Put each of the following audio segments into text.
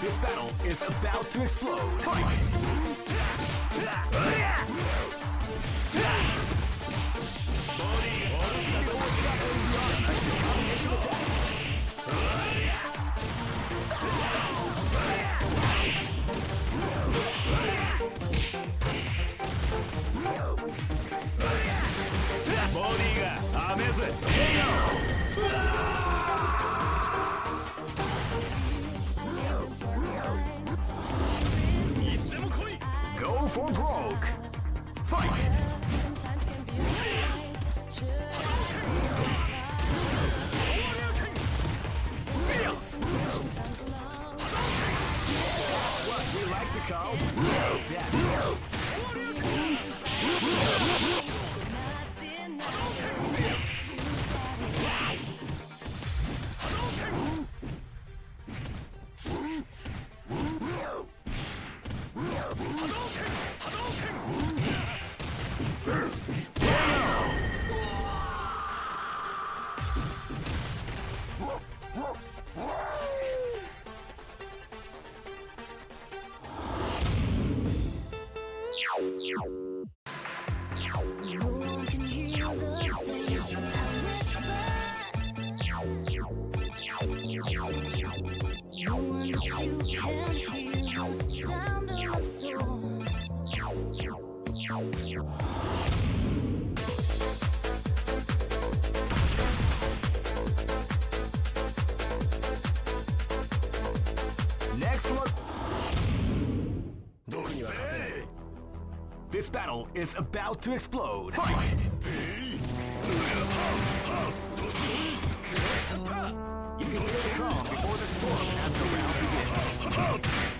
This battle is about to explode. Fight! Go Adolf! Next one. This battle is about to explode. Fight! You before the storm round begins.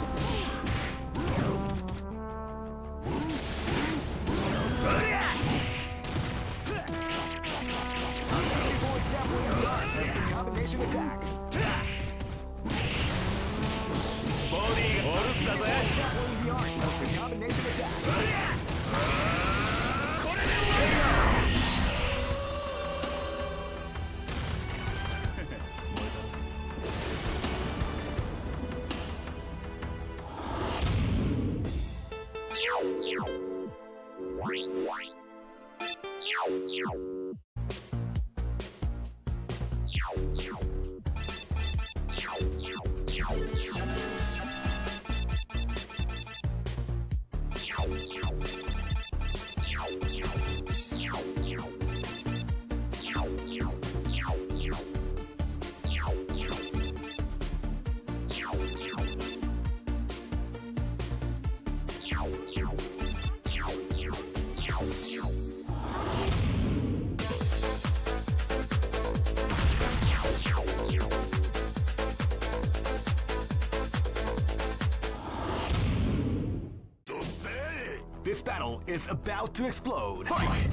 This battle is about to explode. Fight!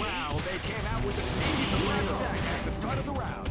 Wow, they came out with a attack at the start of the round.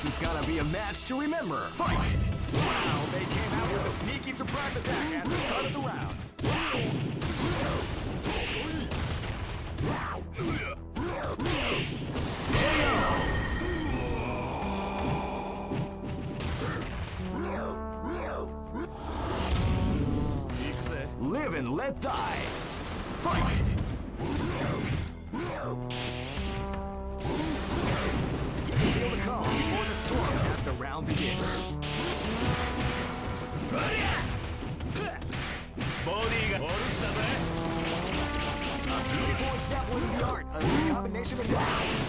This is gonna be a match to remember. Fight! Wow, they came out with a sneaky surprise attack at the start of the round. Live and let die. Fight! Round begins. Beautiful and definitely the art of combination attack.